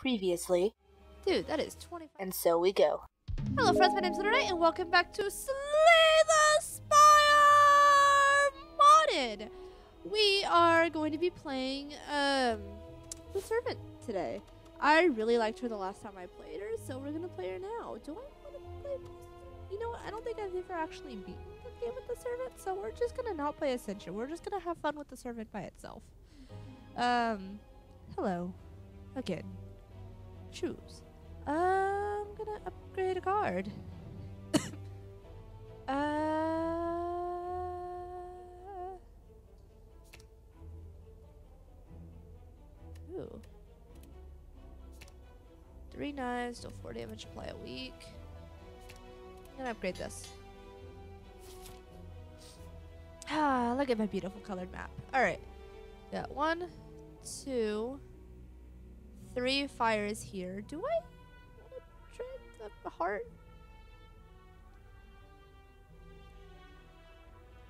Previously, Dude, that is 25. and so we go. Hello, friends. My name's Knight, and welcome back to Slay the Spire Modded. We are going to be playing um the Servant today. I really liked her the last time I played her, so we're gonna play her now. Do I want to play? You know what? I don't think I've ever actually beaten the game with the Servant, so we're just gonna not play Ascension. We're just gonna have fun with the Servant by itself. Um, hello, again. Choose. I'm gonna upgrade a card. uh. Ooh. Three knives, deal four damage, apply a week. I'm gonna upgrade this. Ah, look at my beautiful colored map. Alright. Got one, two, three fires here. Do I want to try the heart?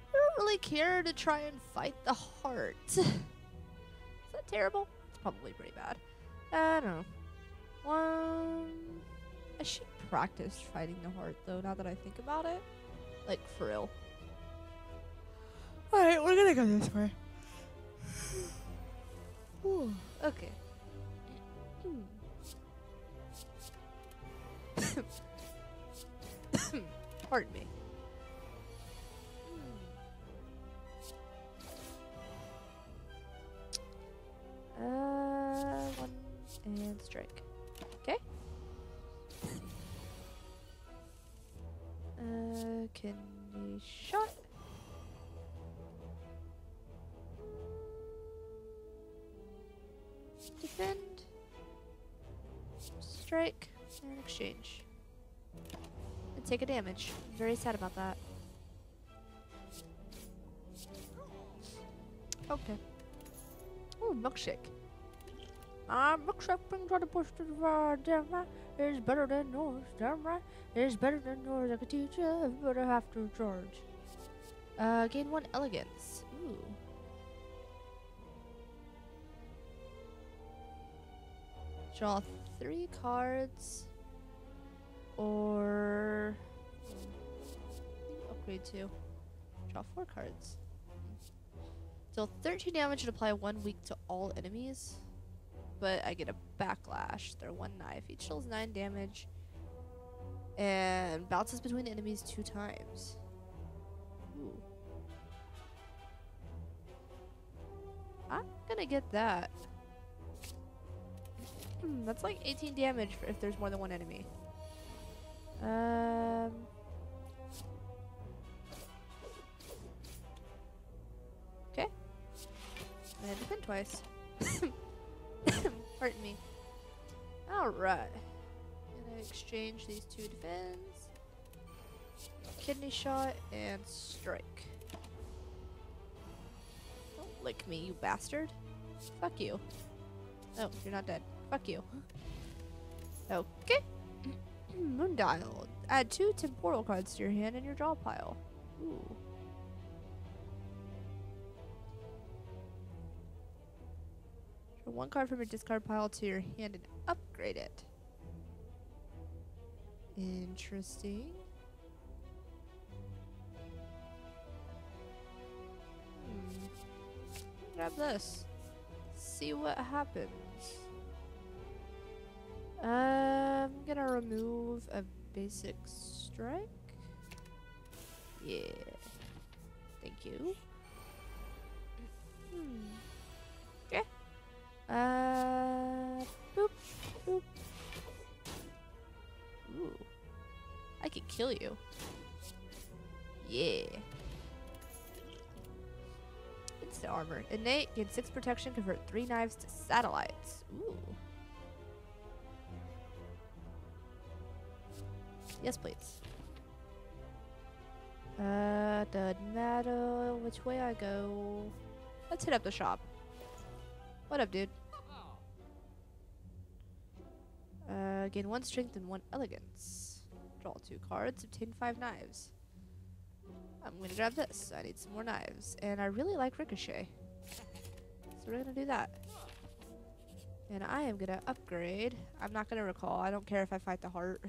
I don't really care to try and fight the heart. Is that terrible? It's probably pretty bad. I don't know. One. I should practice fighting the heart though. Now that I think about it, like for real. All right, we're gonna go this way. Ooh, okay. Pardon me. Uh, one and strike. Okay. Uh, can be shot. Defend. Strike and exchange. And take a damage. I'm very sad about that. Okay. Ooh, milkshake. Ah, milkshake brings all the push to the fire, damn right. It's better than yours, damn right. It's better than yours, I could teach you, but I have to charge. Uh, gain one elegance. Ooh. Draw three cards. Or upgrade two. Draw four cards. Deal 13 damage and apply one week to all enemies. But I get a backlash. They're one knife. Each deals nine damage. And bounces between enemies two times. Ooh. I'm gonna get that. Hmm, that's like 18 damage if there's more than one enemy. Um. Okay. I had to pin twice. Pardon me. Alright. Gonna exchange these two defends. Kidney shot and strike. Don't lick me, you bastard. Fuck you. Oh, you're not dead. Fuck you. Okay. Moondial. Add two temporal cards to your hand and your draw pile. Ooh. Draw one card from your discard pile to your hand and upgrade it. Interesting. Hmm. Grab this. See what happens. I'm gonna remove a basic strike. Yeah. Thank you. Hmm. Okay. Uh. Boop. Boop. Ooh. I could kill you. Yeah. Instant armor. Innate. Gain 6 protection. Convert 3 knives to satellites. Ooh. Yes, please. Uh, doesn't matter which way I go. Let's hit up the shop. What up, dude? Uh, gain one strength and one elegance. Draw two cards, obtain five knives. I'm gonna grab this. I need some more knives. And I really like Ricochet. So we're gonna do that. And I am gonna upgrade. I'm not gonna recall. I don't care if I fight the heart.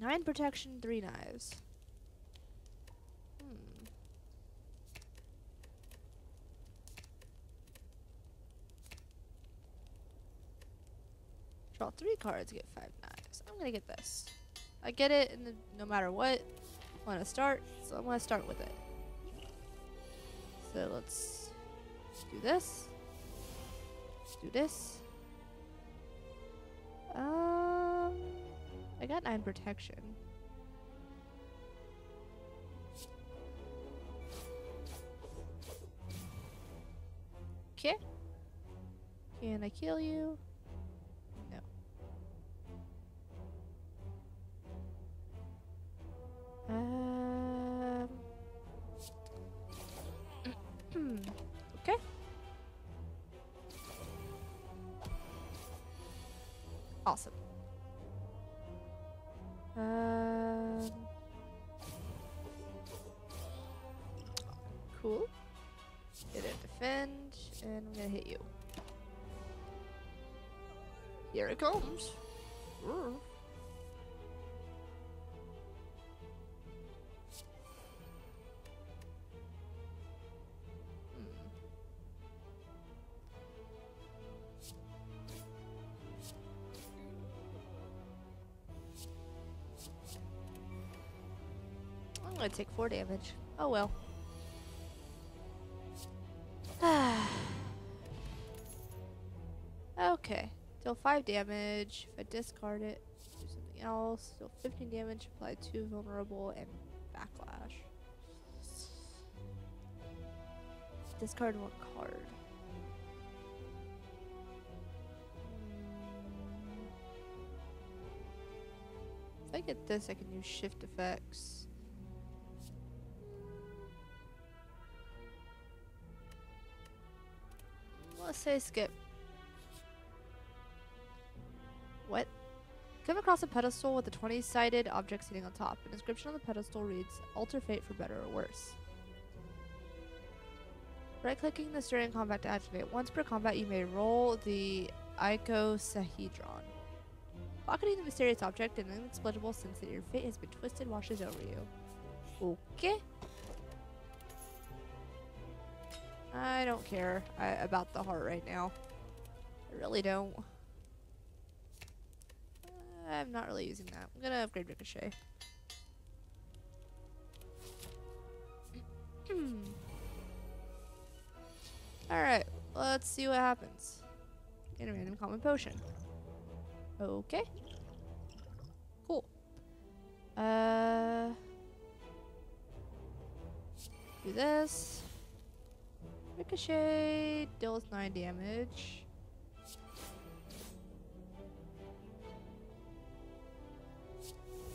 Nine protection, three knives. Hmm. Draw three cards, get five knives. I'm gonna get this. I get it the, no matter what. I want to start, so I'm gonna start with it. So let's do this. Let's do this. Got nine protection. Okay. Can I kill you? No. Um. Gonna take four damage. Oh well. okay. Deal 5 damage. If I discard it, do something else. Deal 15 damage, apply 2 vulnerable, and backlash. Discard one card. Mm. If I get this, I can use shift effects. Say skip. What? Come across a pedestal with a 20-sided object sitting on top. An inscription on the pedestal reads, Alter fate for better or worse. Right-clicking the during combat to activate. Once per combat, you may roll the icosahedron. Pocketing the mysterious object, an inexplicable sense that your fate has been twisted washes over you. Okay. I don't care I, about the heart right now. I really don't. I'm not really using that. I'm gonna upgrade Ricochet. Alright, let's see what happens. Get a random common potion. Okay. Cool. Uh... Do this. Ricochet deals 9 damage.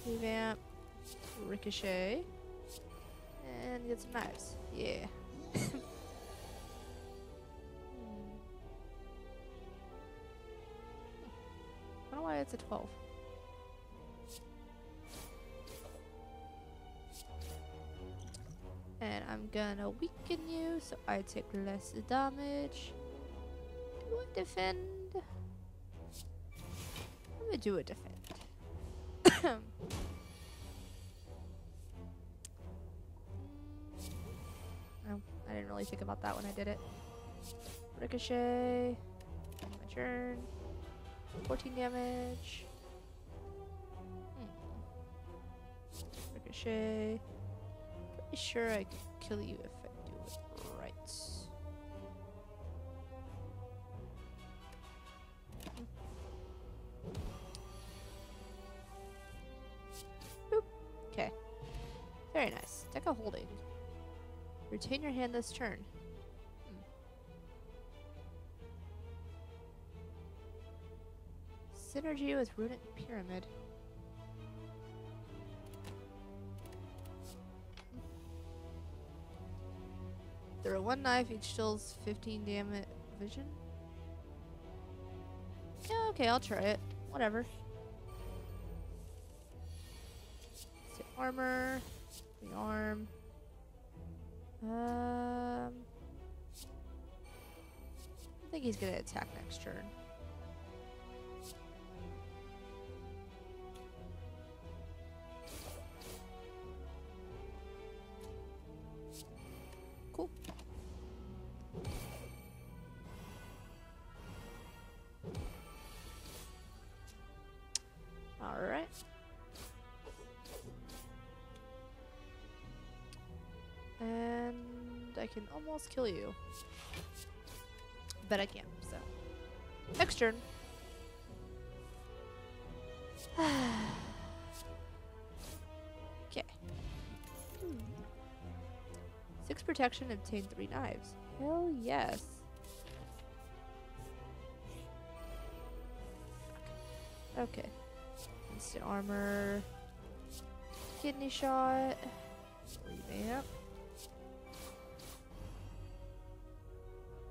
Revamp. Ricochet. And get some knives. Yeah. Hmm. I don't know why it's a 12. And I'm gonna weaken you so I take less damage. Do I defend? I'm gonna do a defend. oh, I didn't really think about that when I did it. Ricochet. My turn. 14 damage. Hmm. Ricochet. Sure I can kill you if I do it right. Okay. Very nice. Deck a holding. Retain your hand this turn. Hmm. Synergy with Runic Pyramid. Are one knife, each deals 15 damage vision. Yeah, okay, I'll try it. Whatever. Sit armor, the arm. Um. I think he's gonna attack next turn. I can almost kill you. But I can't, so. Next turn. okay. Hmm. Six protection, obtain three knives. Hell yes. Okay. Instant armor. Kidney shot. Revamp.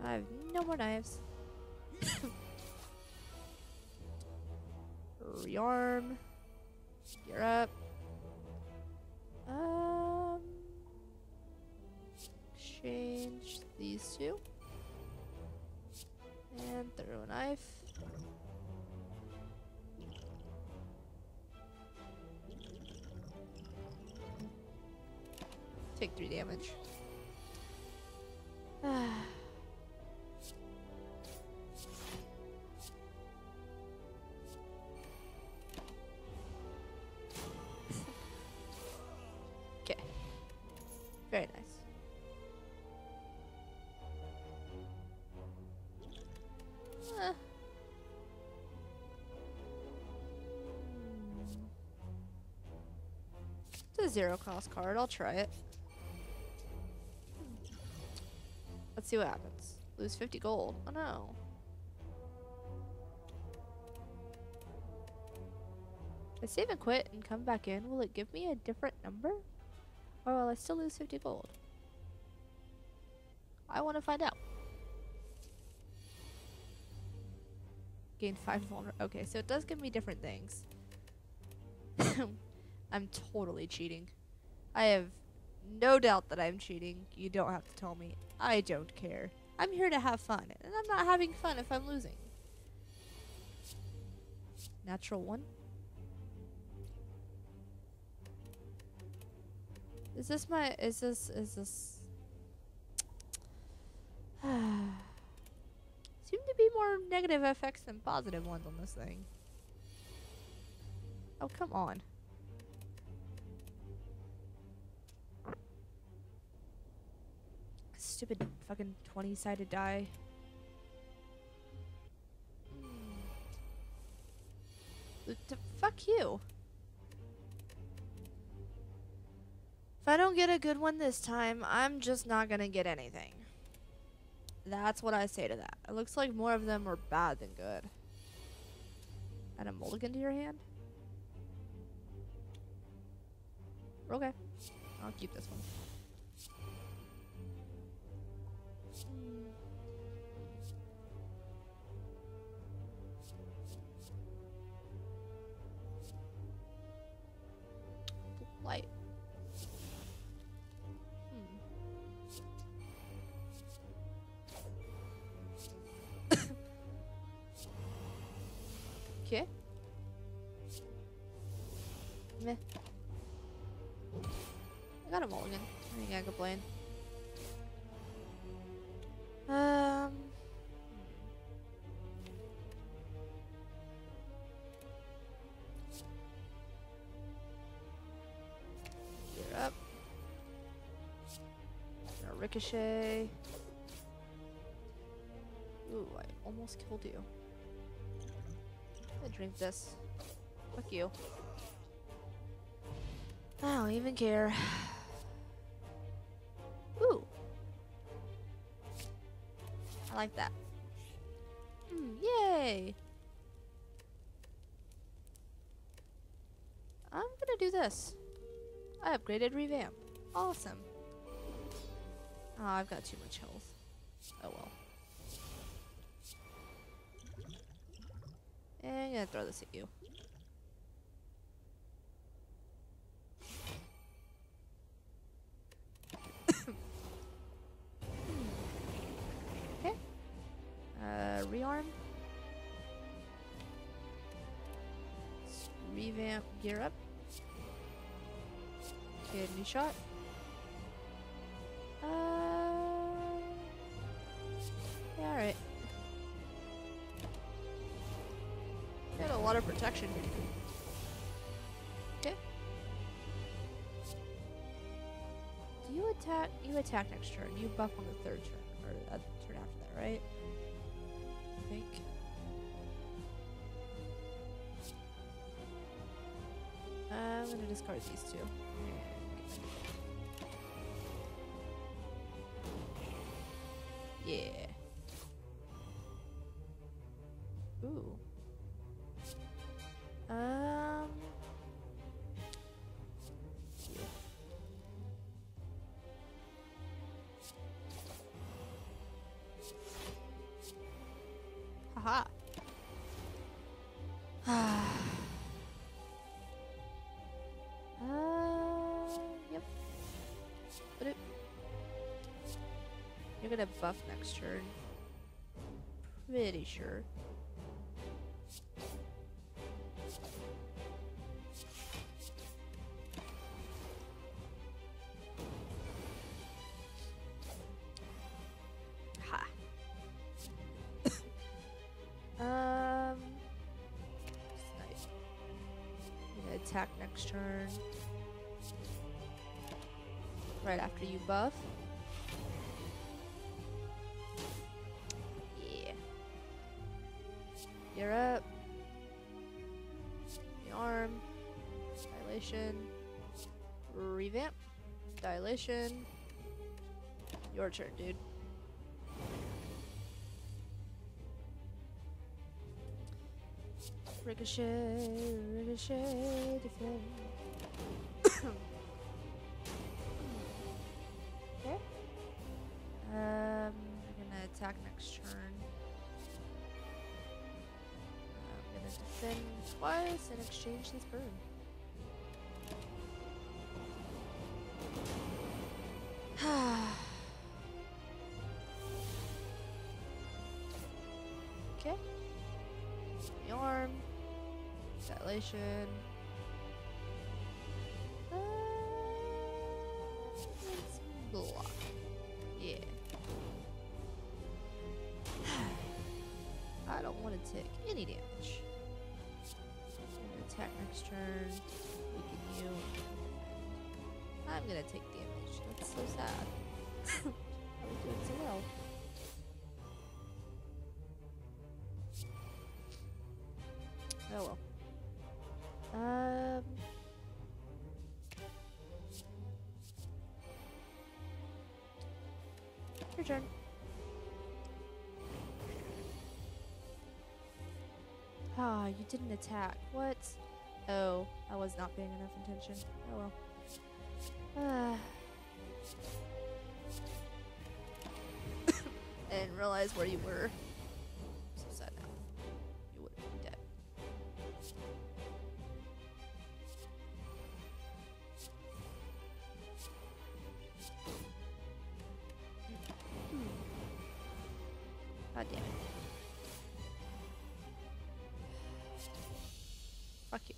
I have no more knives. Rearm. You're up. Um. Exchange these two. And throw a knife. Take three damage. okay. A zero cost card. I'll try it. Let's see what happens. Lose 50 gold. Oh no. If I save and quit and come back in, will it give me a different number? Or will I still lose 50 gold? I want to find out. Gain 5 vulner. Okay, so it does give me different things. I'm totally cheating. I have no doubt that I'm cheating. You don't have to tell me. I don't care. I'm here to have fun, and I'm not having fun if I'm losing. Natural one. Is this my, is this, is this... Seem to be more negative effects than positive ones on this thing. Oh, come on. Stupid fucking 20-sided die. Mm. Fuck you. If I don't get a good one this time, I'm just not gonna get anything. That's what I say to that. It looks like more of them are bad than good. Add a mulligan to your hand? Okay. I'll keep this one. Light. Hmm. Okay. Meh. I got a mulligan. I think I complain. Ricochet. Ooh, I almost killed you. I drink this. Fuck you. I don't even care. Ooh. I like that. Mm, yay! I'm gonna do this. I upgraded revamp. Awesome. Oh, I've got too much health. Oh well. And I'm gonna throw this at you. okay. Uh, rearm. Revamp gear up. Kidney new shot. Lot of protection. Okay. Do you attack? You attack next turn. You buff on the third turn, or uh, turn after that, right? I think. Uh, I'm gonna discard these two. Yeah. Gonna buff next turn. Pretty sure. Ha. um. I'm gonna attack next turn. Right after you buff. Your turn, dude. Ricochet, ricochet, defend. okay. Um, I'm gonna attack next turn. I'm gonna defend twice and exchange this burn. Dilation. Uh, block. Yeah. I don't want to take any damage. Attack next turn. Weaken you. I'm gonna take damage. That's so sad. turn. Ah, you didn't attack. What? Oh, I was not paying enough attention. Oh well. Ah. I didn't realize where you were. God damn it. Fuck you.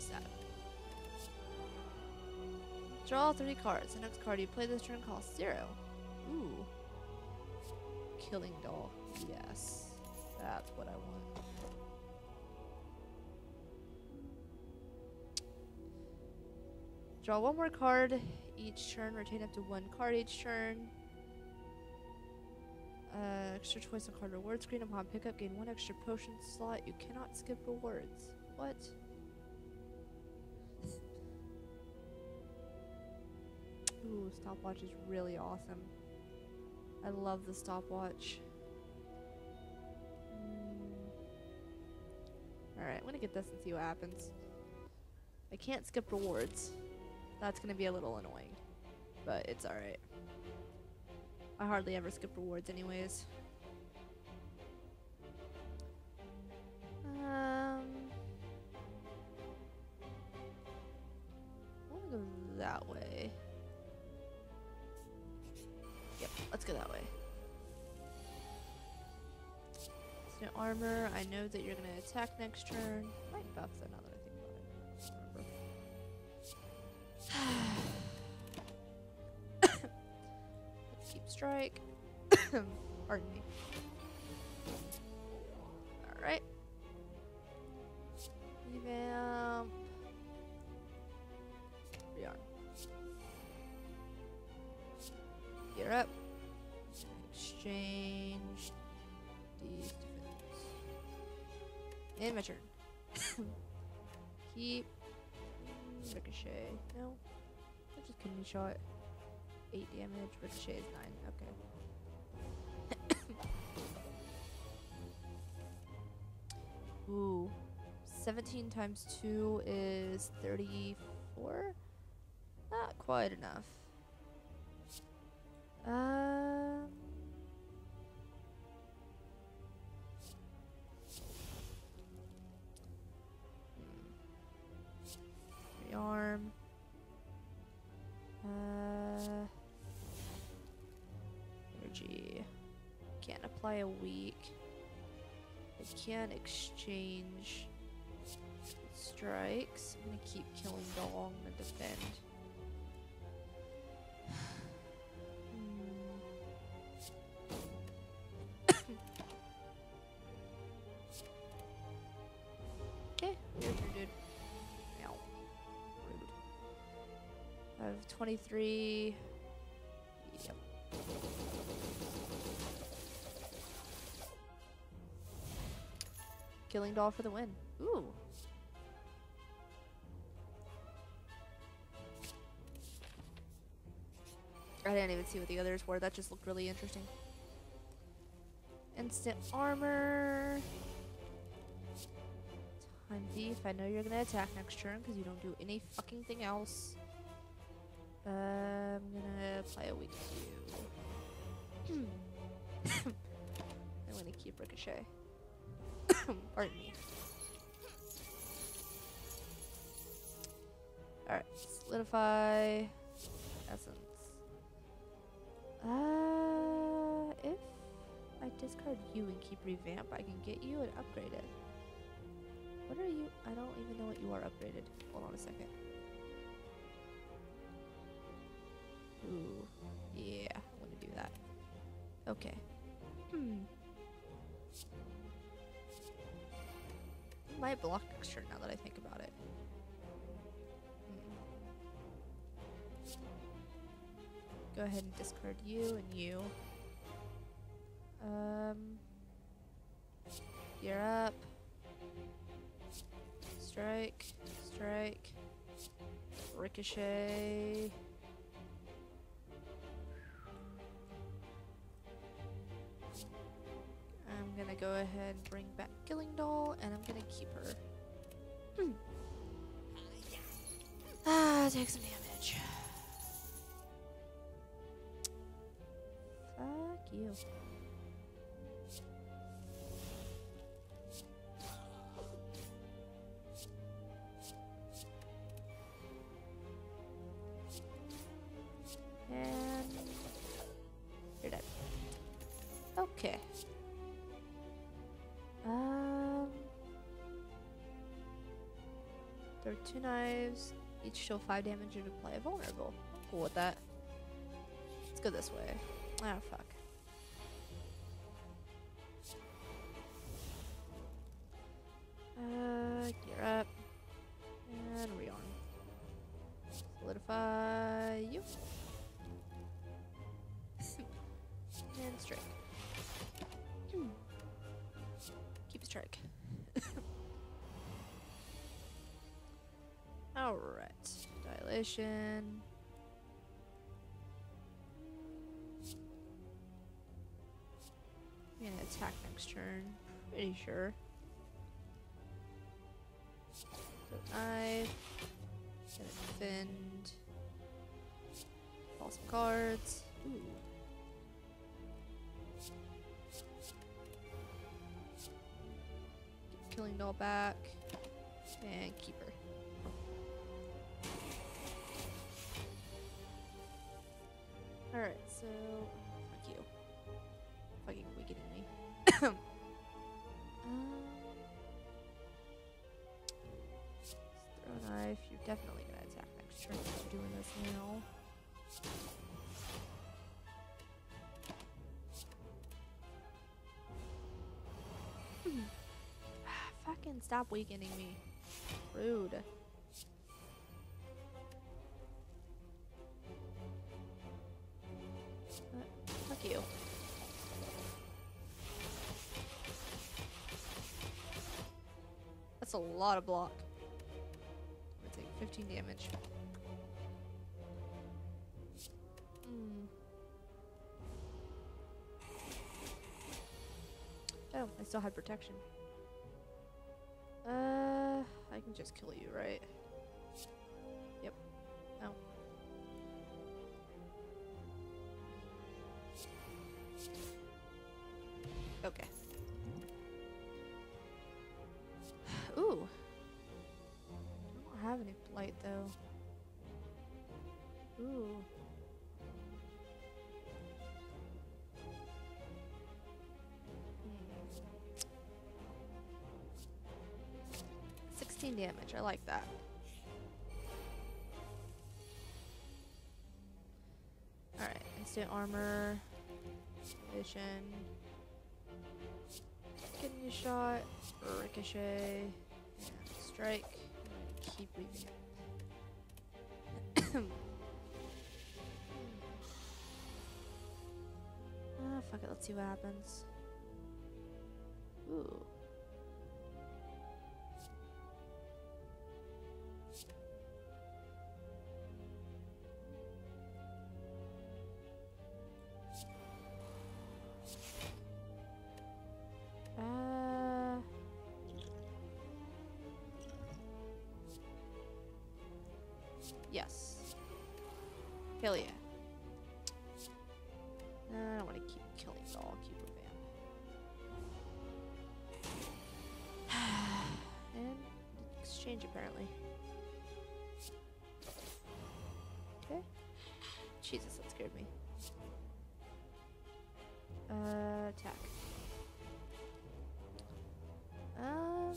Sad. Draw three cards. The next card you play this turn costs zero. Ooh. Killing doll. Yes. That's what I want. Draw one more card each turn. Retain up to one card each turn. Uh, extra choice on card reward screen. Upon pickup, gain one extra potion slot. You cannot skip rewards. What? Ooh, stopwatch is really awesome. I love the stopwatch. Mm. Alright, I'm gonna get this and see what happens. I can't skip rewards. That's gonna be a little annoying. But it's alright. I hardly ever skip rewards anyways. Um I wanna go that way. Yep, let's go that way. So armor. I know that you're gonna attack next turn. Might buff that strike. Pardon me. Alright. Revamp. Rearm. Gear up. Exchange. These defense. And my turn. Keep. Ricochet. No. That's just kidney shot. 8 damage. Ricochet is 9. Okay. Ooh. 17 times 2 is 34? Not quite enough. Um. hmm. Rearm. Can't a week. I can't exchange strikes. I'm gonna keep killing Doll and defend. Okay. Rude. I have 23. Killing doll for the win. Ooh. I didn't even see what the others were. That just looked really interesting. Instant armor. Time thief. I know you're gonna attack next turn because you don't do any fucking thing else. Uh, I'm gonna apply a weak to you. I'm gonna keep ricochet. Pardon me. Alright, solidify. Essence. Uh, if I discard you and keep revamp, I can get you and upgrade it. What are you? I don't even know what you are upgraded. Hold on a second. Ooh, yeah, I want to do that. Okay. Hmm. Might block next turn now that I think about it. Hmm. Go ahead and discard you and you. Um, you're up. Strike, strike, ricochet. I'm gonna go ahead and bring back Killing Doll, and I'm gonna keep her. Hmm. Ah, take some damage. Fuck you. You're dead. Okay. Two knives. Each deal five damage apply a vulnerable. Cool with that. Let's go this way. Ah, fuck. I'm gonna attack next turn. Pretty sure. So knife. Gonna defend. Fall some cards. Ooh. Killing doll back. And keep So, fuck you. Fucking awakening me. um, throw a knife. You're definitely gonna attack next turn because you're doing this now. Hmm. Fucking stop weakening me. Rude. Lot of block. I'm gonna take 15 damage. Hmm. Oh, I still had protection. Uh, I can just kill you, right? Yep. No. Okay. Have any blight though. Ooh. Hmm. 16 damage. I like that. Alright, instant armor, vision, kidney shot, ricochet, strike. Keep weaving it. ah, fuck it. Let's see what happens. Exchange apparently. Okay. Jesus, that scared me. Uh, attack. Um,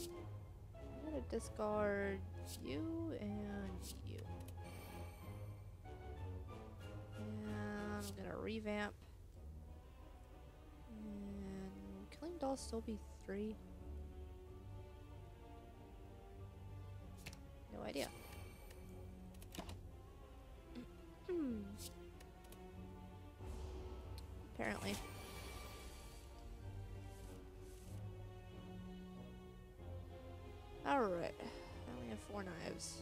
I'm gonna discard you and you. And I'm gonna revamp. And killing dolls still be three? Knives.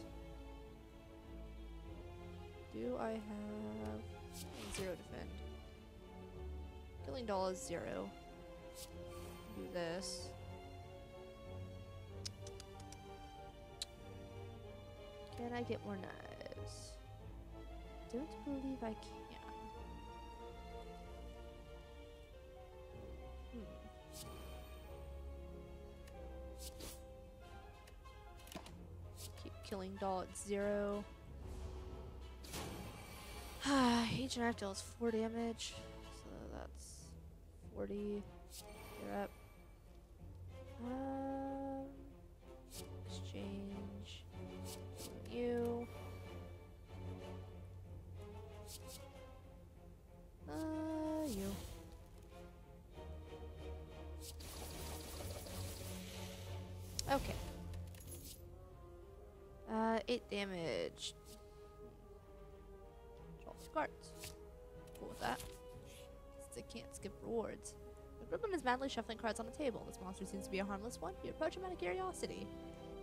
Do I have zero defend? Killing doll is zero. Do this. Can I get more knives? Don't believe I can. Killing doll at zero. Each knife deals four damage, so that's forty. You're up. Um, 8 damage. Draw cards. Cool with that. I can't skip rewards. The Gremlin is madly shuffling cards on the table. This monster seems to be a harmless one. You approach him out of curiosity.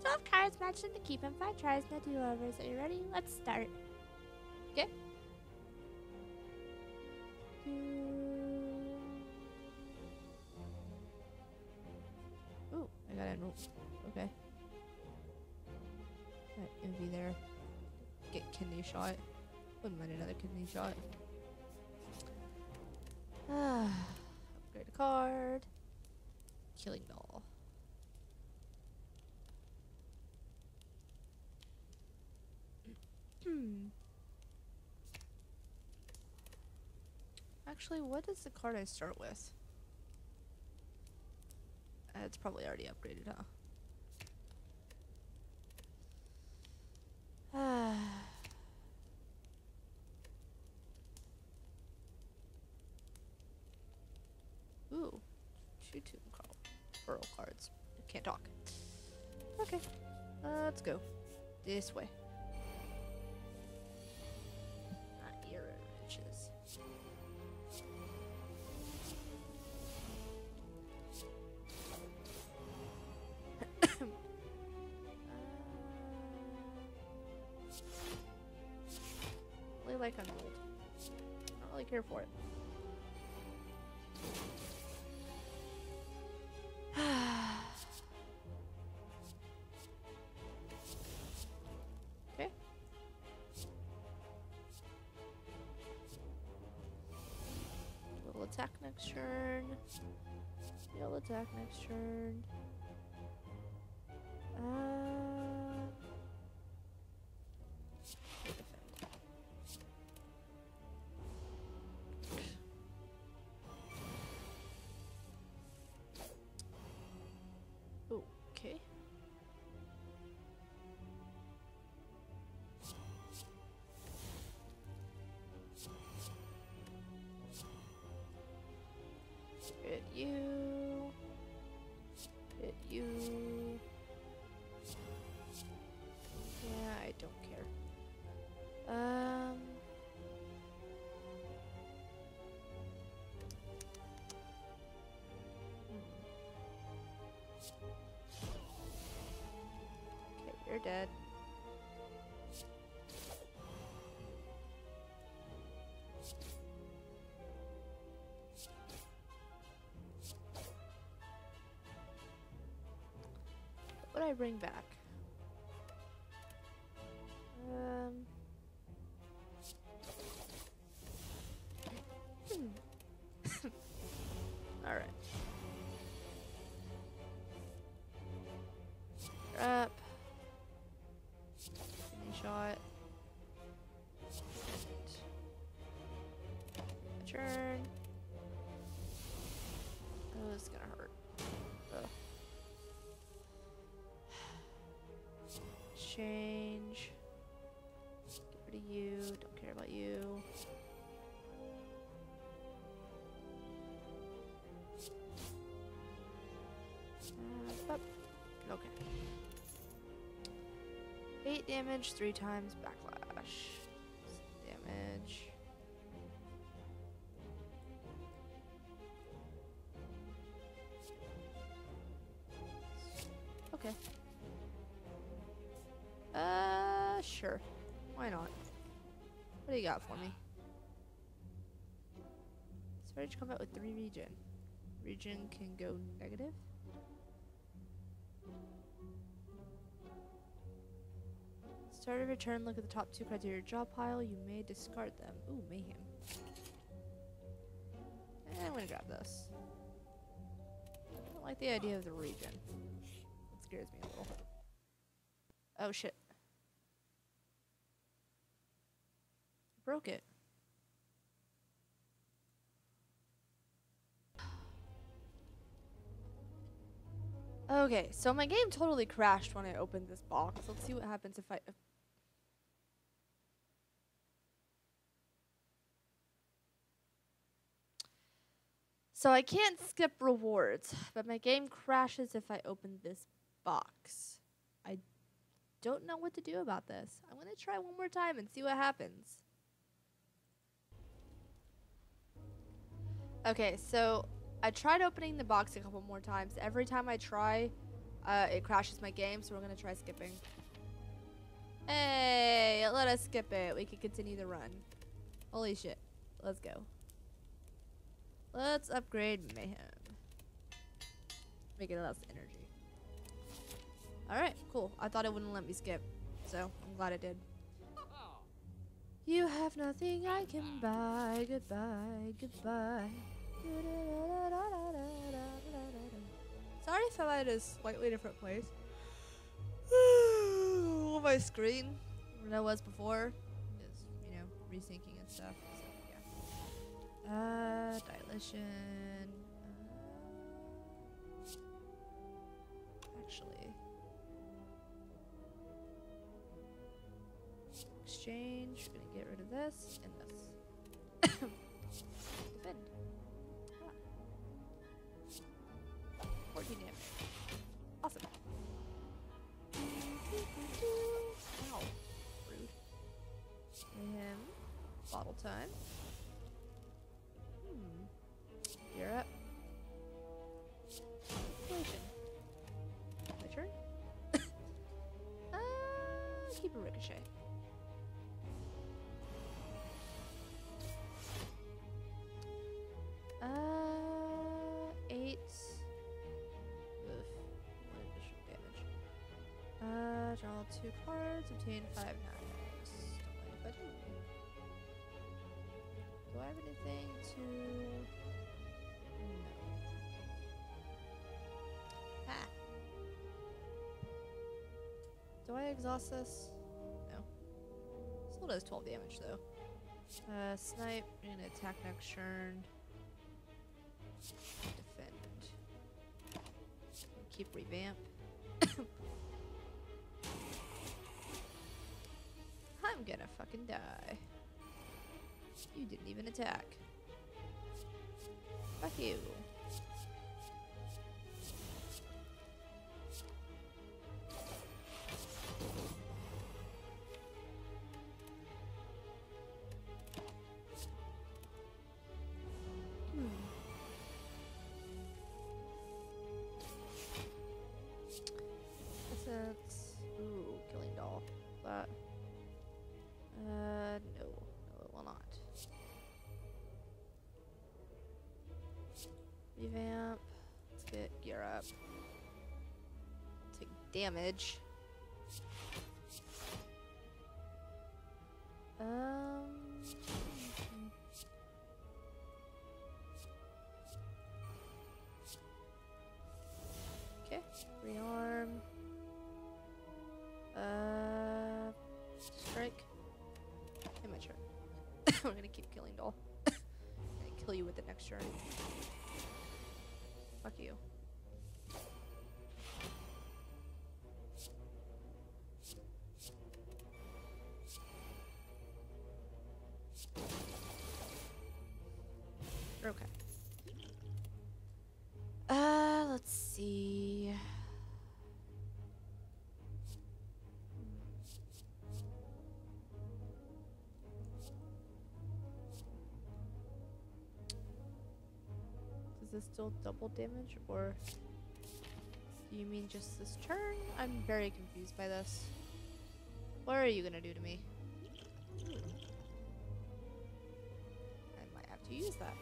12 cards matched in to keep him. 5 tries, no do-overs. Are you ready? Let's start. Okay. Shot. Wouldn't mind another kidney shot. Ah, upgrade a card. Killing doll. Hmm. Actually, what is the card I start with? Uh, it's probably already upgraded, huh? Burrow cards. Can't talk. Okay. Uh, let's go. This way. Not ear wrenches. Uh, like Unrolled. I don't really care for it. Attack next turn. You'll attack next turn. Hit you. Hit you. Yeah, I don't care. Um. Okay, you're dead. Would I bring back? Change. Get rid of you. Don't care about you. Uh. Okay. Eight damage, three times backlash. Regen. Regen can go negative. Start of your turn, look at the top two cards of your draw pile. You may discard them. Ooh, mayhem. Eh, I'm gonna grab this. I don't like the idea of the regen. It scares me a little. Oh shit. Broke it. Okay, so my game totally crashed when I opened this box. Let's see what happens if I. If so I can't skip rewards, but my game crashes if I open this box. I don't know what to do about this. I'm gonna try one more time and see what happens. Okay, so I tried opening the box a couple more times. Every time I try, uh, it crashes my game, so we're gonna try skipping. Hey, let us skip it. We can continue the run. Holy shit. Let's go. Let's upgrade Mayhem. Make it less energy. Alright, cool. I thought it wouldn't let me skip, so I'm glad it did. You have nothing I can buy. Goodbye, goodbye. Sorry if I'm at a slightly different place. My screen, where I was before, is you know resyncing and stuff. So yeah. Uh, dilution. Uh, actually, exchange. Gonna get rid of this and this. time. Hmm. You're up. My turn? uh, keep a ricochet. Uh, eight. Oof. One additional damage. Uh, draw two cards, obtain five knives. Have anything to? No. Ah. Do I exhaust this? No. Still does 12 damage though. Uh, snipe. I'm gonna attack next turn. Defend. Keep revamp. I'm gonna fucking die. You didn't even attack. Fuck you. Revamp. Let's get gear up. Take damage. Um. Okay, rearm. Uh, strike. We're gonna keep killing doll. kill you with the next turn. Fuck you. This still double damage or do you mean just this turn? I'm very confused by this. What are you gonna do to me? I might have to use that.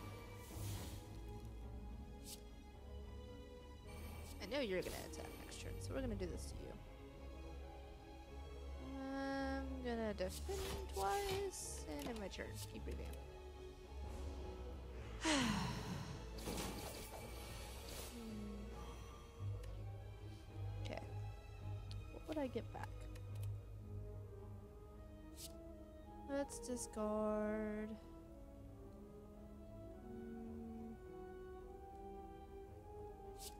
I know you're gonna attack next turn, so we're gonna do this to you. I'm gonna defend twice, and in my turn, keep revamp. Discard.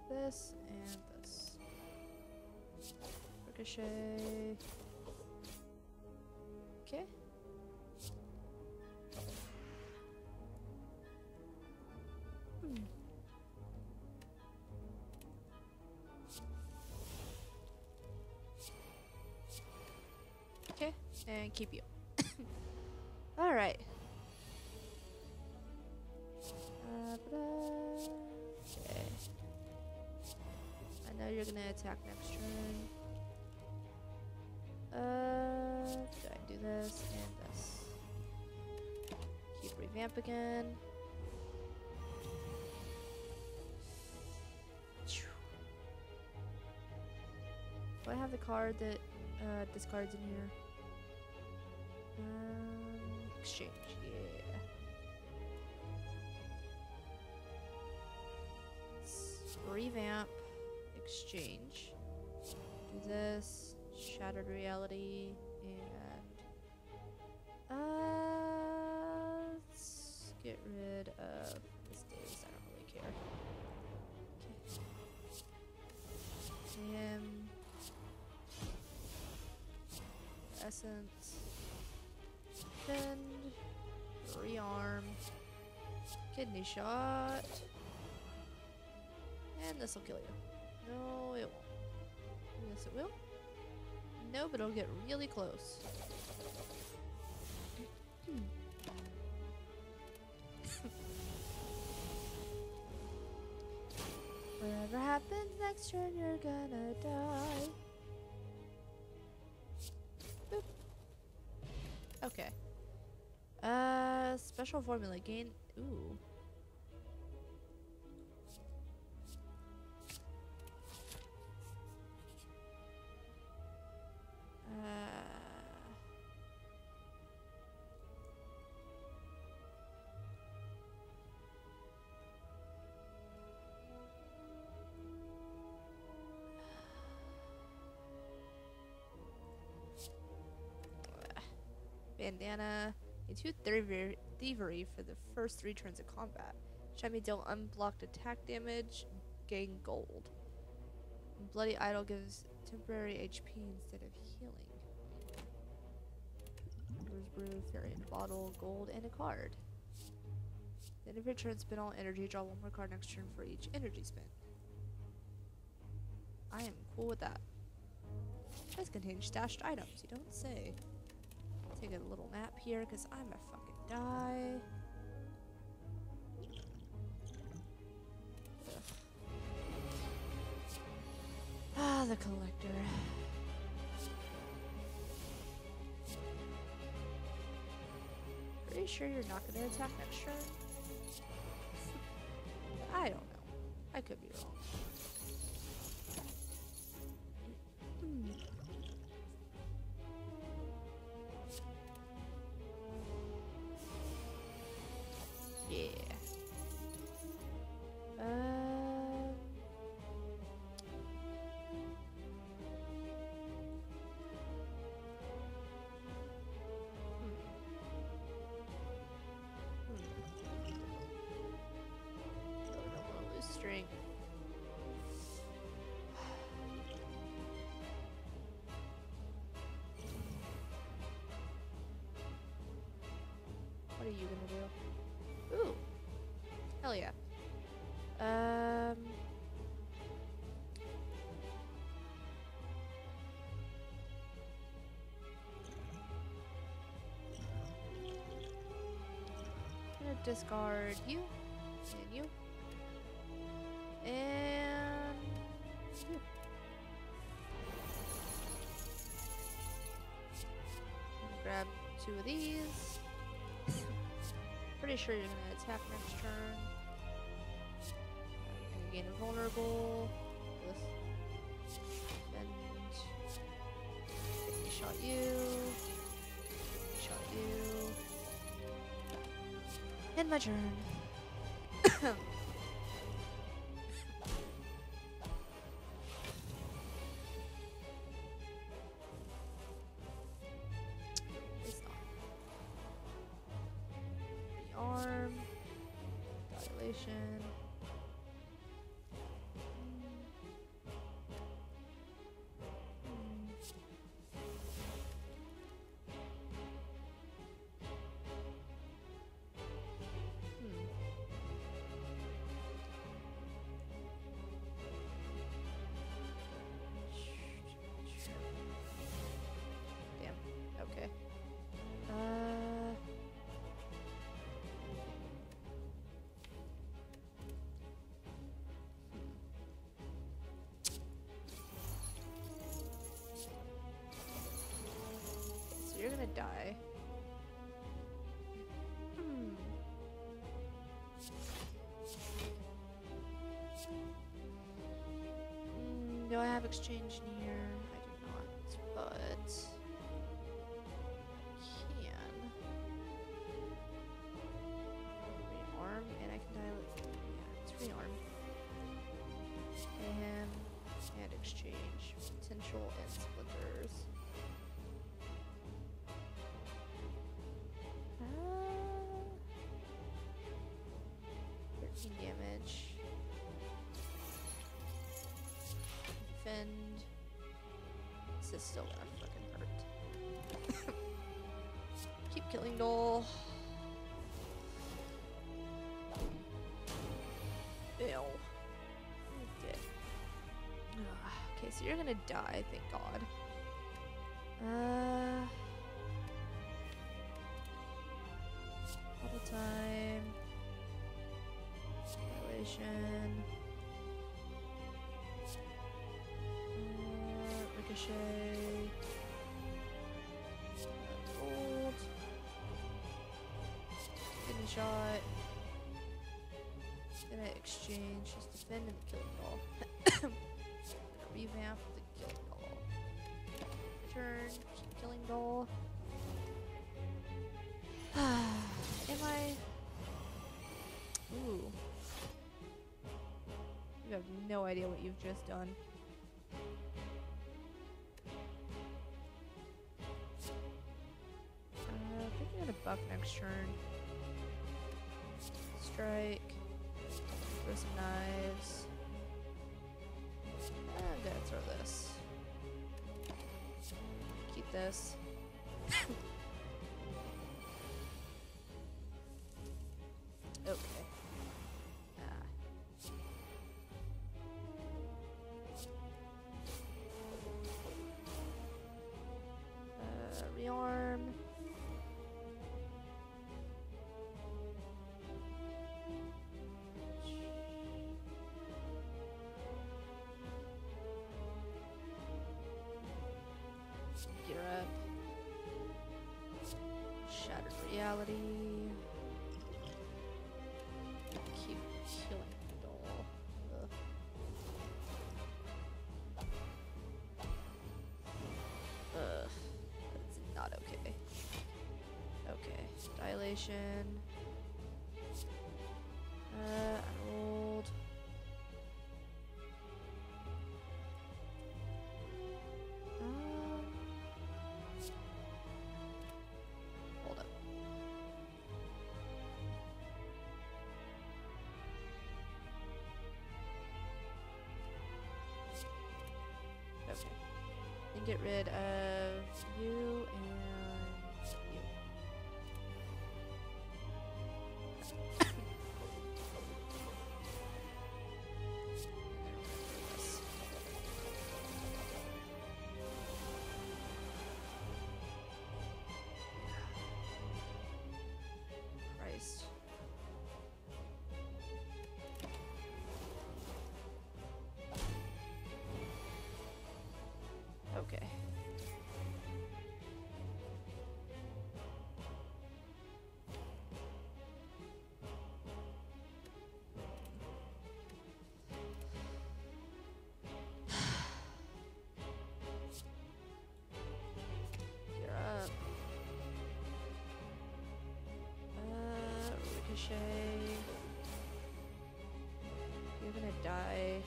This and this. Ricochet. Okay. Hmm. Okay, and keep you. All right. Uh. Okay. I know you're gonna attack next turn. Uh, should I do this and this? Keep revamp again. Do I have the card that uh, discards in here? Exchange, yeah. Let's revamp, exchange. Do this, shattered reality, and uh, let's get rid of this days. I don't really care. Okay. Essence. Free arm. Kidney shot. And this will kill you. No, it won't. Yes, it will. No, but it'll get really close. Whatever happens next turn, you're gonna die. Special formula gain. Ooh. Uh. Bandana. Into thievery, thievery for the first three turns of combat. Shiny deal unblocked attack damage, gain gold. Bloody Idol gives temporary HP instead of healing. Brews Brew, Fairy in a bottle, gold, and a card. Then if your turn, spend all energy, draw one more card next turn for each energy spent. I am cool with that. This contains stashed items, you don't say. Take a little nap here, because I'm a fucking die. Ah, the collector. Pretty sure you're not gonna attack next turn? I don't know. I could be wrong. What are you gonna do? Ooh. Hell yeah. Um. gonna discard you and you Pretty sure you're gonna attack next turn. I'm gonna gain a vulnerable. This. And shot you. Shot you. End my turn. Die. Hmm. Mm, do I have exchange This is still gonna fucking hurt. Keep killing Doll. Ew. Okay. Okay, so you're gonna die, thank God. Uh. No idea what you've just done. Uh, I think I'm gonna buck next turn. Strike. Throw some knives. I'm gonna throw this. Keep this. reality. Keep killing the doll. Ugh. Ugh. That's not okay. Okay. Dilation. Get rid of you and Ricochet. You're gonna die.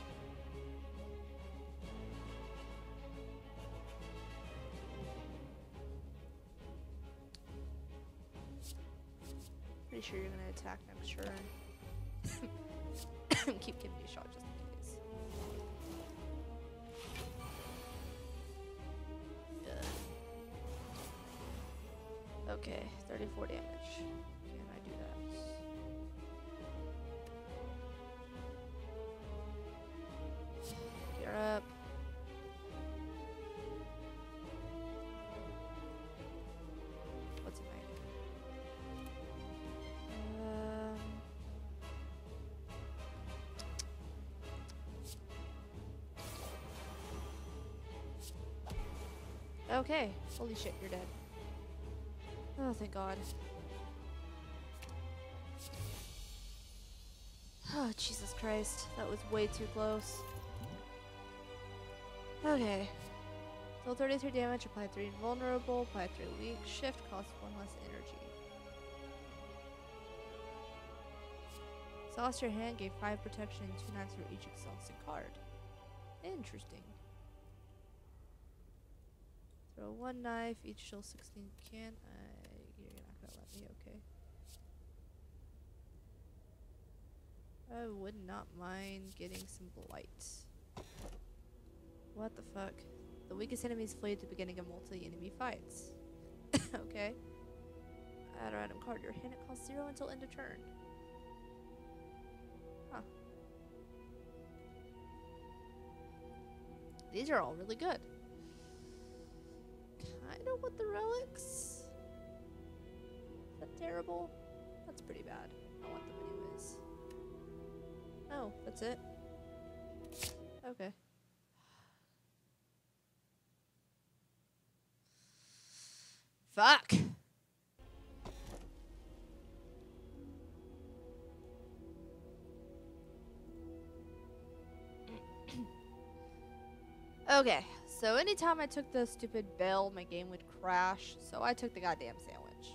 Pretty sure you're gonna attack next turn. Keep giving me a shot just in case. Okay, 34 damage. Okay. Holy shit, you're dead. Oh, thank God. Oh, Jesus Christ. That was way too close. Okay. Deal 33 damage, apply 3 invulnerable, apply 3 weak, shift costs 1 less energy. Exhaust your hand, gave 5 protection and 2 knives for each exhausted card. Interesting. Throw 1 knife, each deal 16 can. I, you're not gonna let me, okay. I would not mind getting some blight. What the fuck? The weakest enemies flee at the beginning of multi-enemy fights. okay. Add a random card. to Your hand it costs zero until end of turn. Huh. These are all really good know what the relics? Is that terrible? That's pretty bad. I want them anyways. Oh, that's it? Okay. Fuck! okay so anytime I took the stupid bell, my game would crash. So I took the goddamn sandwich.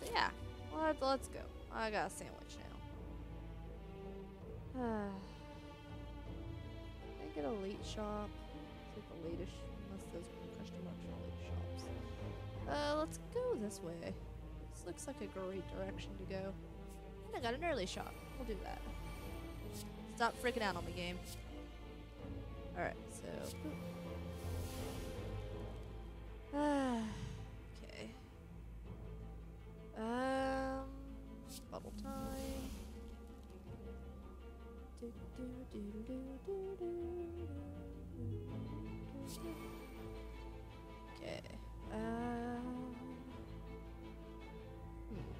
So yeah, let's, let's go. I got a sandwich now. Uh, I get a late shop. Like the latest, unless those are late shops. Uh, let's go this way. This looks like a great direction to go. And I got an early shop. We'll do that. Stop freaking out on the game. Alright, so. okay. Um. Bubble time. Do, do, do, do, do, do. Okay. Um. Hmm.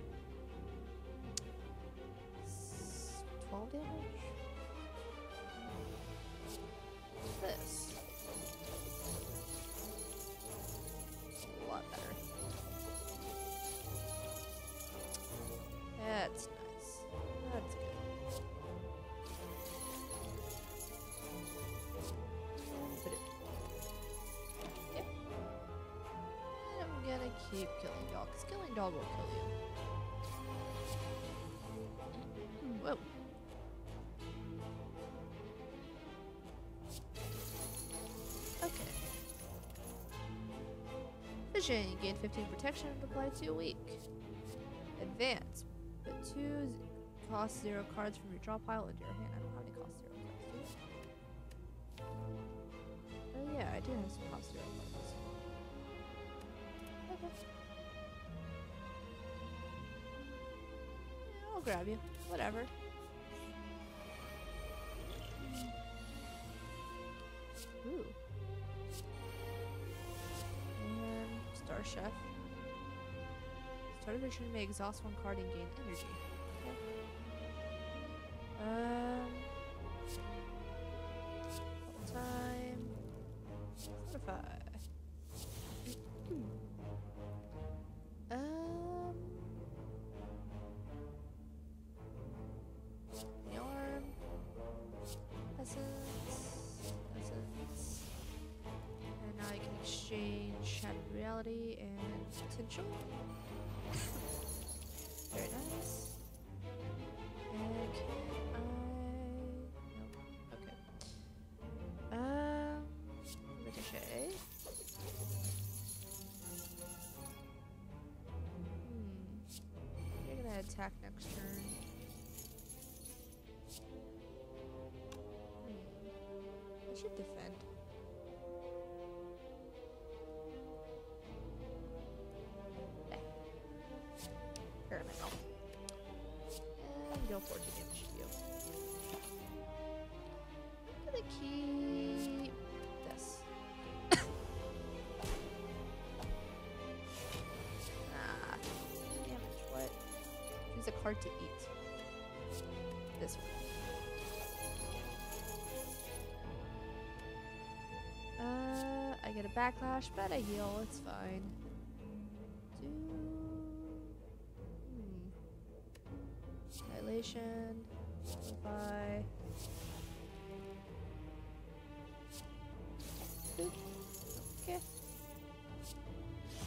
S- 12 damage? Keep killing dog, because killing dog will kill you. Whoa. Okay. Vision, You gain 15 protection and apply 2 weak. Advance. Put 2 z- cost 0 cards from your draw pile into your hand. I don't have any cost 0 cards, do? Oh yeah, I do have some cost 0 cards. I'll grab you. Whatever. Ooh. And Star Chef. Start of mission may exhaust one card and gain energy. Potential. Very nice. And can I... Nope. Okay. Um... Ricochet. Hmm. You're gonna attack next turn. Hmm. I should defend. Deal 14 damage to you. I'm gonna keep this. ah, damage. What? Choose a card to eat. This one. Uh, I get a backlash, but I heal. It's fine. Fortify. Boop. Okay.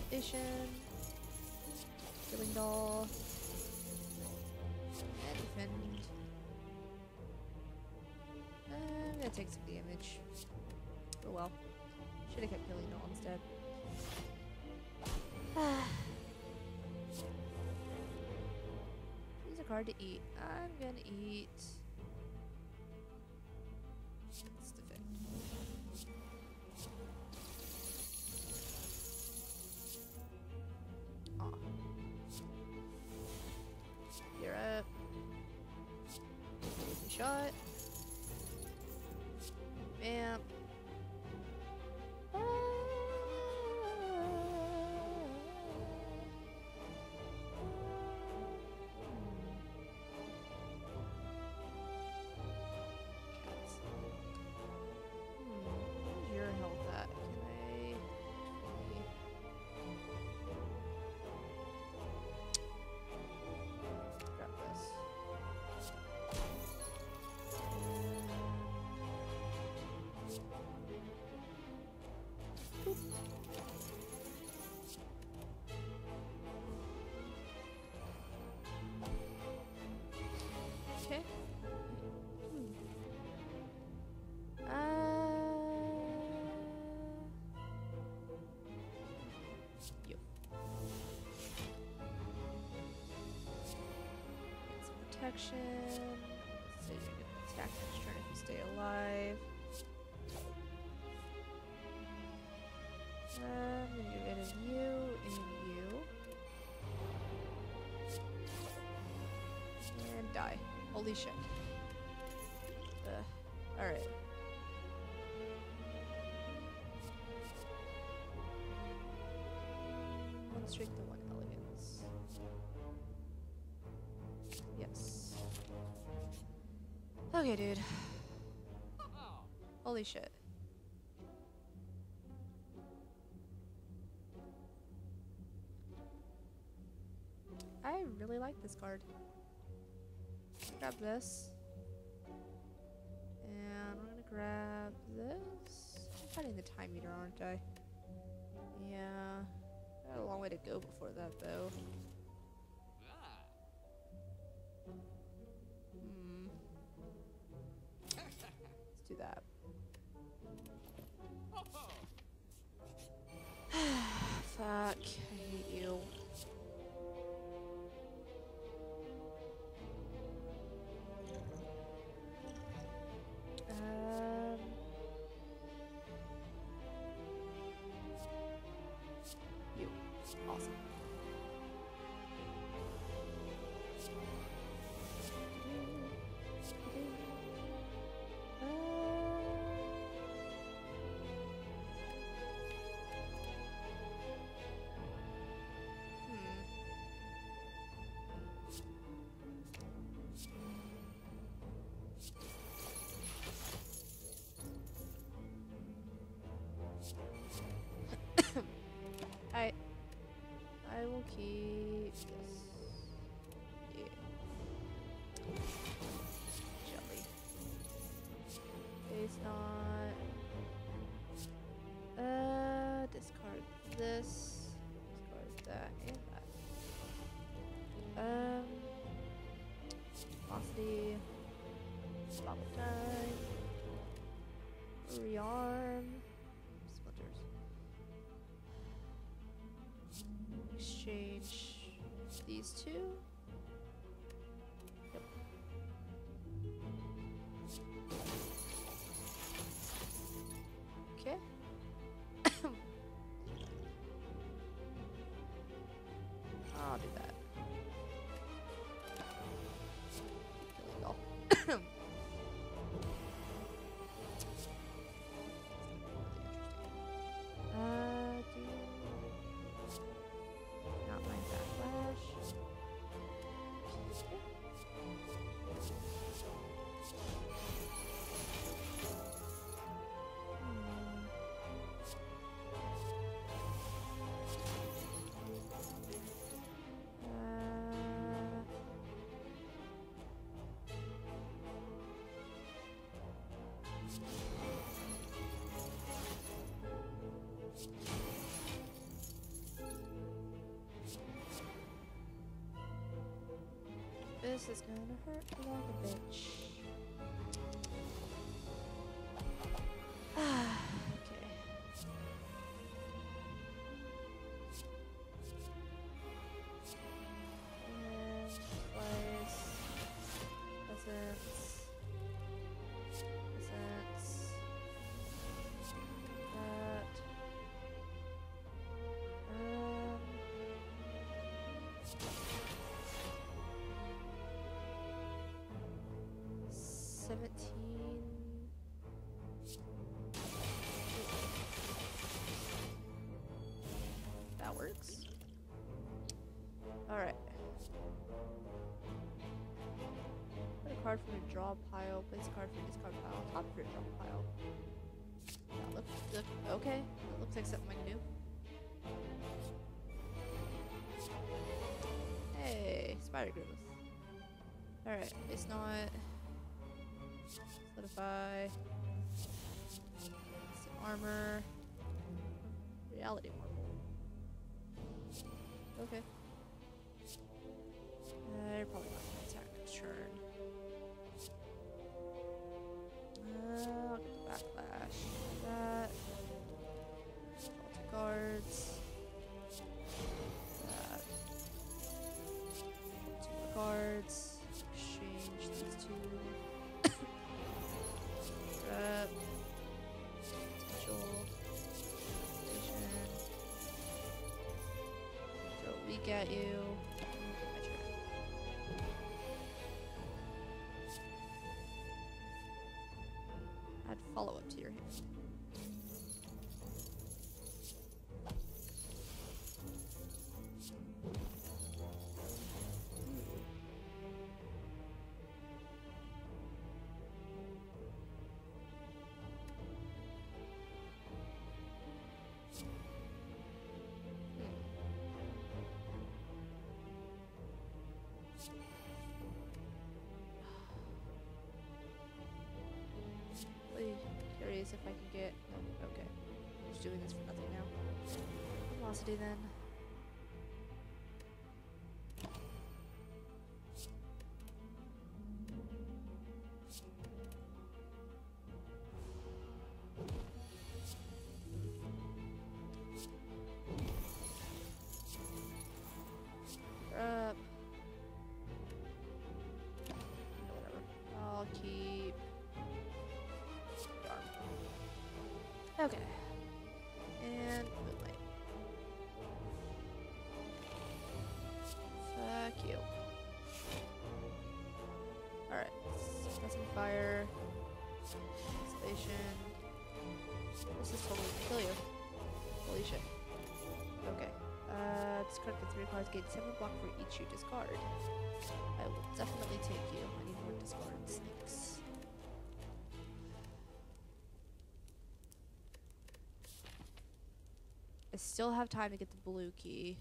Station. Killing doll. And defend. I'm um, gonna take some damage. Oh well. Should have kept killing doll instead. Ah. Card to eat. I'm gonna eat. Protection. So you can attack next turn if you stay alive. Um, I'm gonna get rid you and you. And die. Holy shit. Alright. Okay, dude. Holy shit. I really like this card. Grab this. And I'm gonna grab this. I'm fighting the time meter, aren't I? Yeah. Got a long way to go before that, though. Do that. Fuck. Keep this. Yeah. Jelly. It's not. Uh, discard this. This is gonna hurt like a bitch. Seventeen. That works. Alright. Put a card from your draw pile. Place a card from your discard pile on top of your draw pile. That looks look, okay. That looks like something I can do. Hey, spider grimace. Alright, it's not solidify some armor. Reality at you. If I can get. Okay. Just doing this for nothing now. Velocity then. Okay. And moonlight. Fuck you. Alright. Suppressing fire. Station. This is totally gonna kill you. Holy shit. Okay. Uh, discard the three cards, gain seven block for each you discard. I will definitely take you. I need more discards. Thanks. Still have time to get the blue key.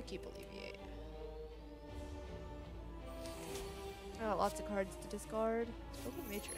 I'll keep alleviate. Oh, lots of cards to discard. Open Matrix.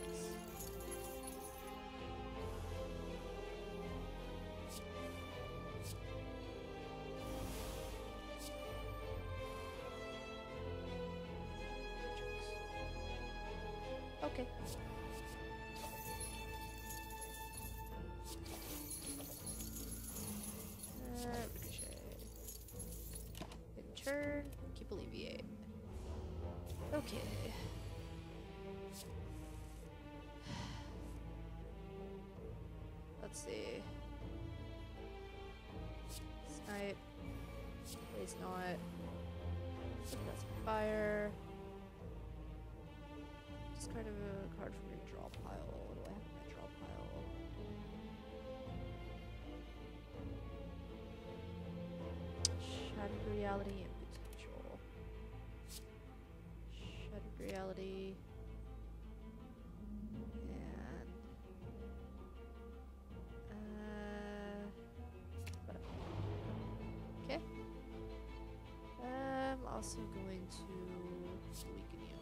Reality. And uh. Okay. I'm also going to weaken you.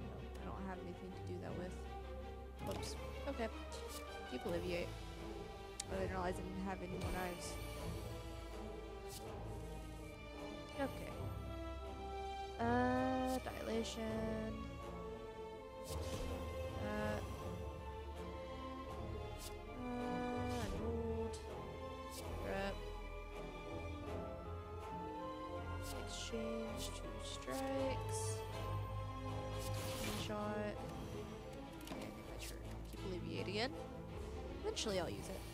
No, I don't have anything to do that with. Oops. Okay. Keep alleviate. I didn't realize I didn't have any more knives. Okay. Restoration. Uh, uh, gold. Scrap. Exchange. Two strikes. One shot. And if I keep alleviating, it. eventually I'll use it.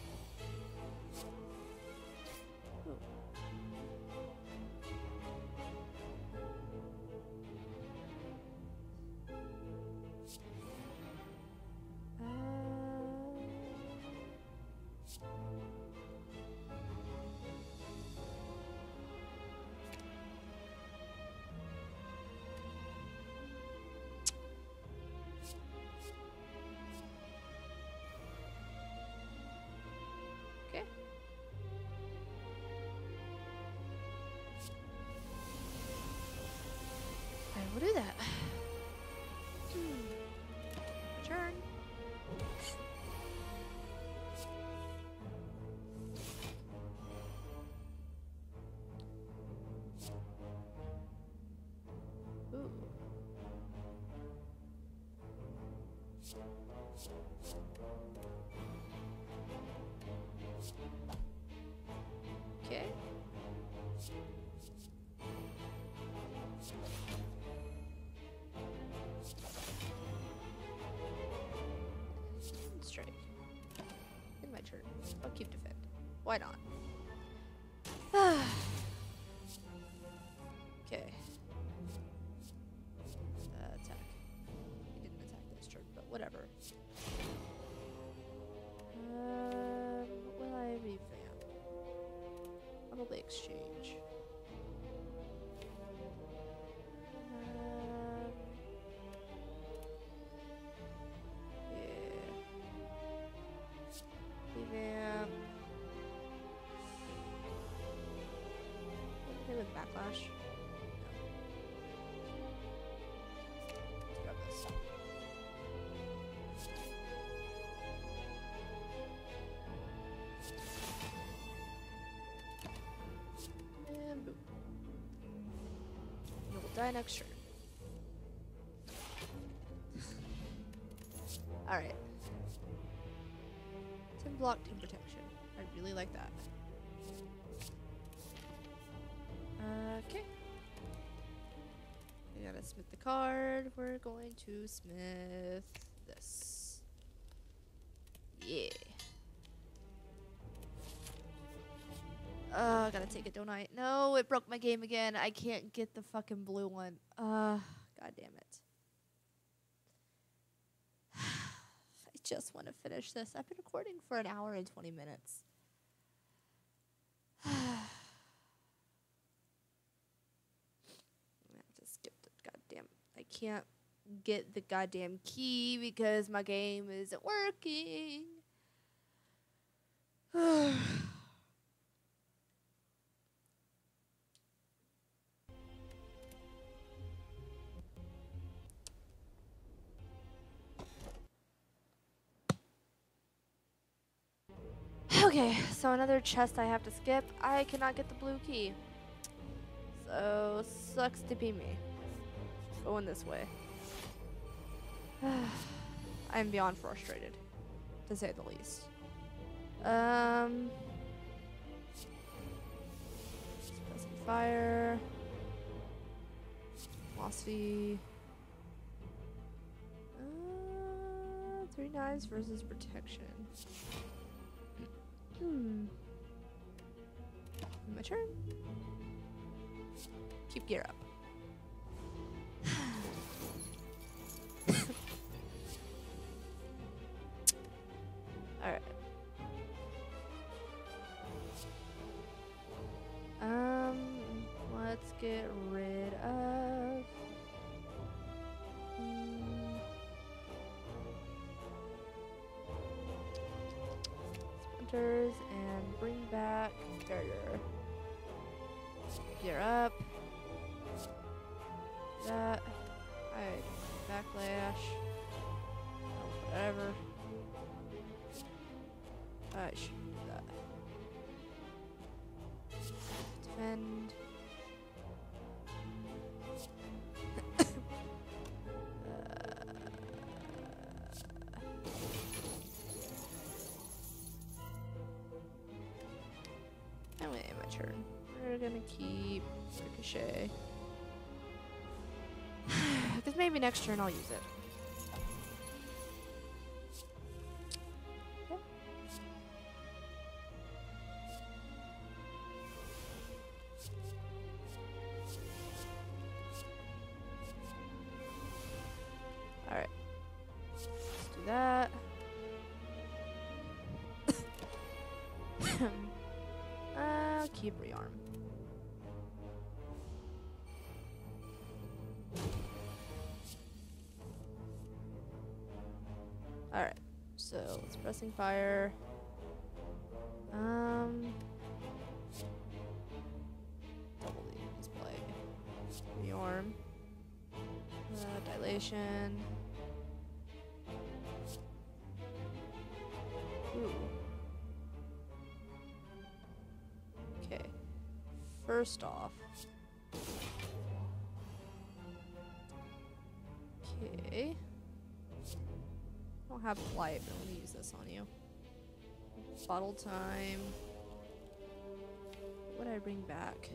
I will do that. Keep defend. Why not? Will die. Alright. 10 block, 10 protection. I really like that. Uh, okay. We gotta smith the card. We're going to smith don't I? No, it broke my game again. I can't get the fucking blue one. Uh, god damn it. I just want to finish this. I've been recording for an hour and 20 minutes. I have to skip the goddamn. I can't get the goddamn key because my game isn't working. Okay, so another chest I have to skip. I cannot get the blue key. So, sucks to be me. Going this way. I'm beyond frustrated, to say the least. Um. Fire. Velocity. Uh, three knives versus protection. Hmm. My turn. Keep gear up. turn. We're gonna keep Ricochet. Because maybe next turn I'll use it. Fire. Um, double the display. Rearm. Uh, dilation. Ooh. Okay. First off. Don't have light, but let me use this on you. Bottle time. What would I bring back?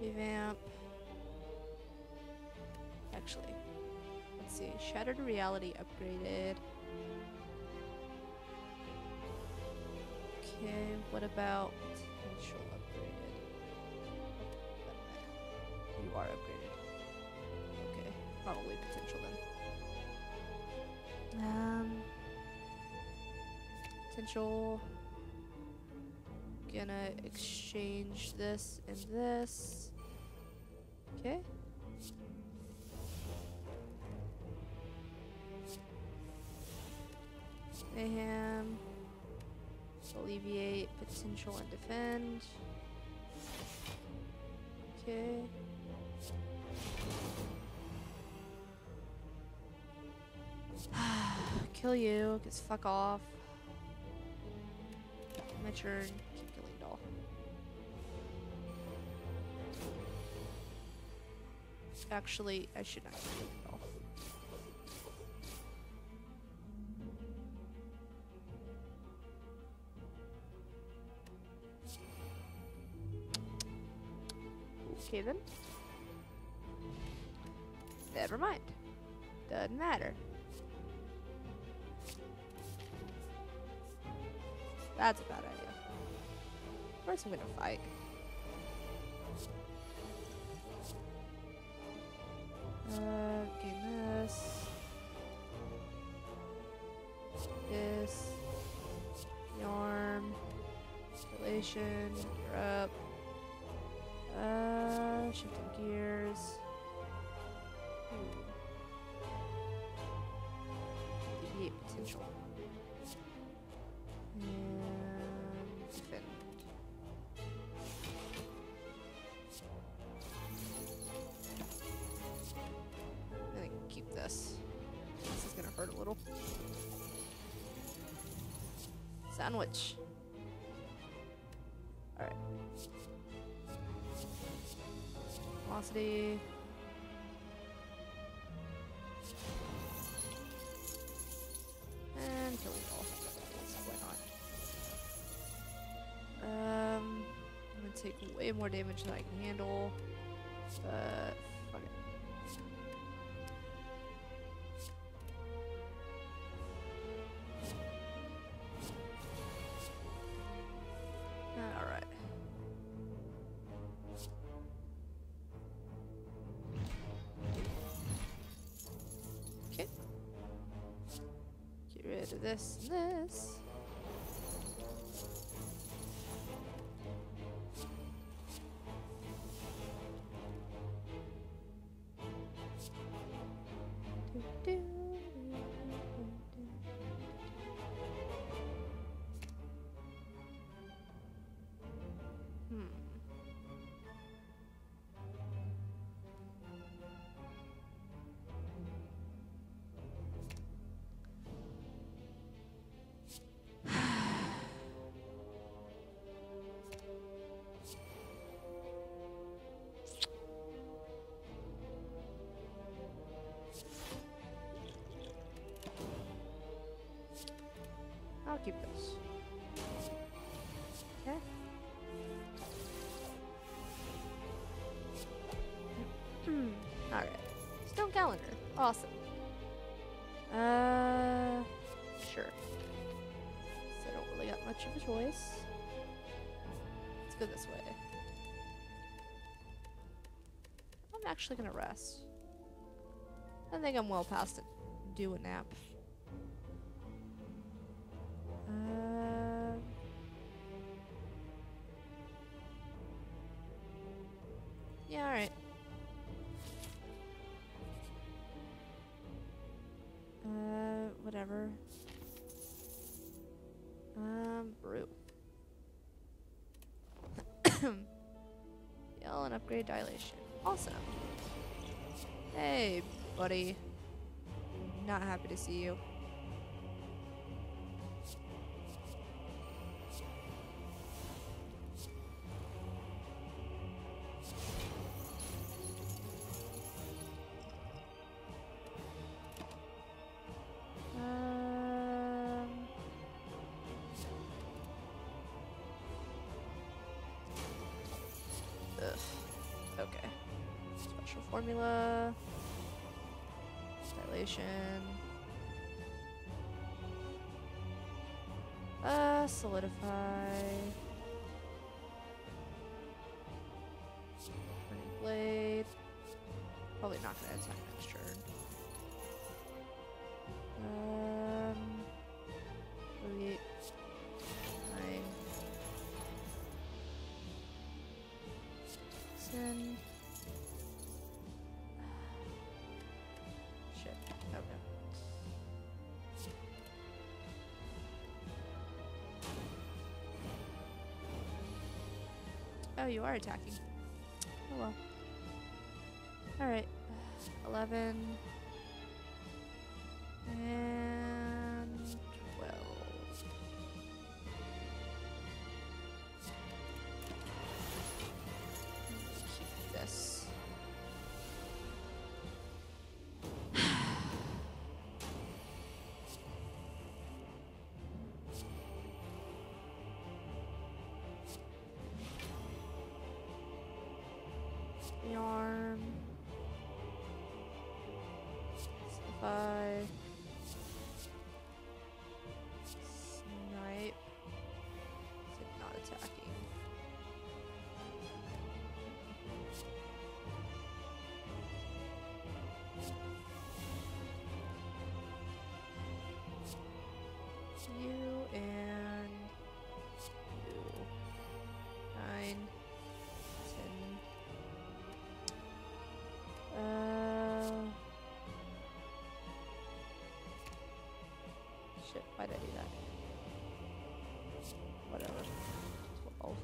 Revamp. Actually, let's see. Shattered Reality upgraded. Okay, what about Are upgraded. Okay, probably potential then. Um, potential. Gonna exchange this and this. Okay. Mayhem. Alleviate potential and defend. Kill you, cause fuck off. My turn. Keep killing doll. Actually, I should not You're up. Uh, shifting gears. Hmm. Deviate potential. And defend. I think keep this. This is gonna hurt a little. Sandwich. Alright. Velocity. And killing doll. Why not? Um, I'm gonna take way more damage than I can handle. But I'll. Okay. Alright. Stone calendar. Awesome. Uh, sure. So I don't really got much of a choice. Let's go this way. I'm actually gonna rest. I think I'm well past it. Do a nap. Buddy. Not happy to see you. Um, ugh. Okay. Special formula. Dilation. Uh, solidify. Burning blade. Probably not gonna attack next turn. Oh, you are attacking. Oh well. Alright. 11. Yarn. Solidify. Snipe. Is it not attacking? You and Shit, why'd I do that? Whatever. Twelve.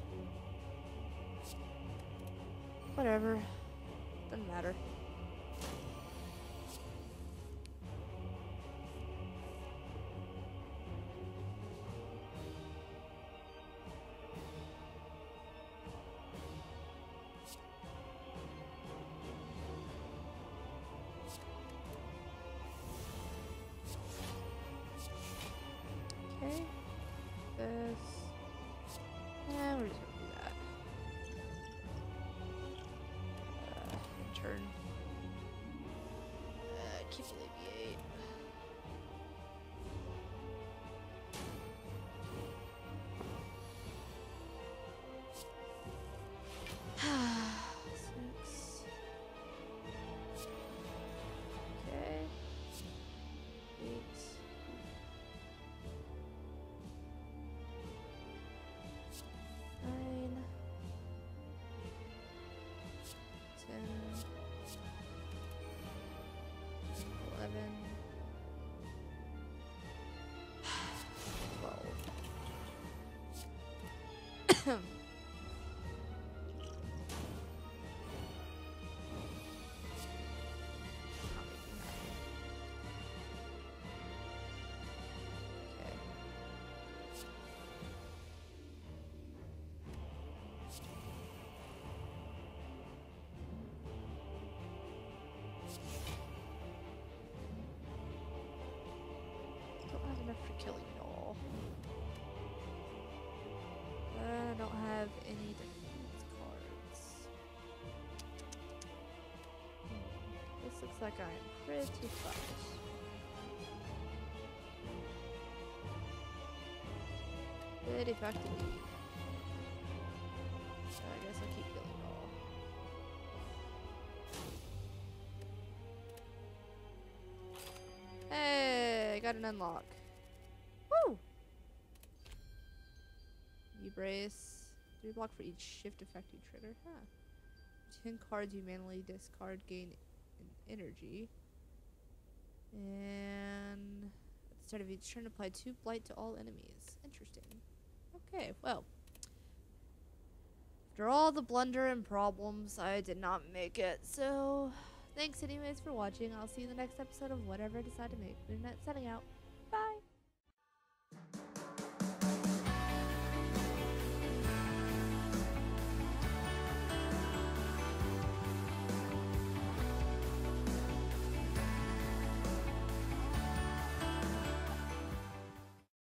Whatever. Doesn't matter. 11 don't have any defense cards. This looks like I am pretty fucked. Pretty fucked indeed. So I guess I'll keep Billy Hey, I got an unlock. Block for each shift effect you trigger. Huh. Ten cards you manually discard gain in energy. And at the start of each turn, apply two blight to all enemies. Interesting. Okay, well. After all the blunder and problems, I did not make it. So, thanks anyways for watching. I'll see you in the next episode of whatever I decide to make. Internet setting out.